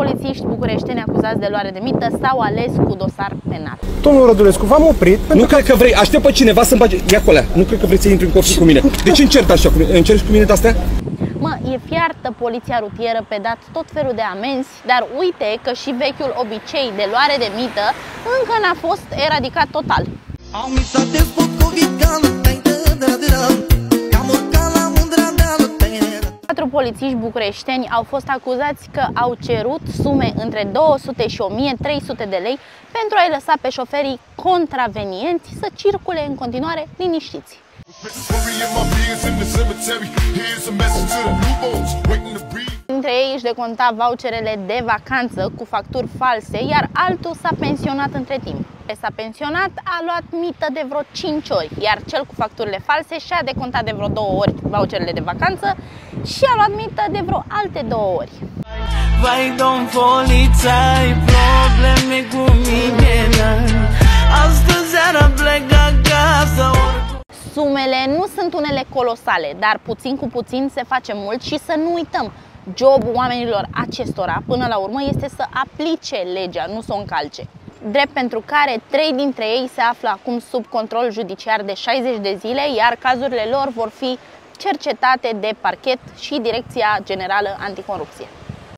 polițiști bucureșteni acuzați de luare de mită s-au ales cu dosar penal. Domnul Rădulescu, v-am oprit pentru Nu cred că vrei, aștept pe cineva să-mi bage, ia colea, nu cred că vrei să intri în conflict cu mine. De ce încerci așa cu mine? Încerci cu mine de astea? Mă, e fiartă poliția rutieră pe dat tot felul de amenzi, dar uite că și vechiul obicei de luare de mită încă n-a fost eradicat total. Am uitat de polițiști bucureșteni au fost acuzați că au cerut sume între 200 și 1300 de lei pentru a-i lăsa pe șoferii contravenienți să circule în continuare liniștiți. Dintre ei își deconta voucherele de vacanță cu facturi false, iar altul s-a pensionat între timp. Pe s-a pensionat a luat mită de vreo 5 ori, iar cel cu facturile false și-a decontat de vreo două ori voucherele de vacanță și a luat mită de vreo alte două ori. Vai, domn polițai, probleme cu mine n-ai Astăzi seara plec acasă oricum Sumele nu sunt unele colosale, dar puțin cu puțin se face mult și să nu uităm, jobul oamenilor acestora până la urmă este să aplice legea, nu să o încalce. Drept pentru care trei dintre ei se află acum sub control judiciar de 60 de zile, iar cazurile lor vor fi cercetate de parchet și Direcția Generală Anticorupție.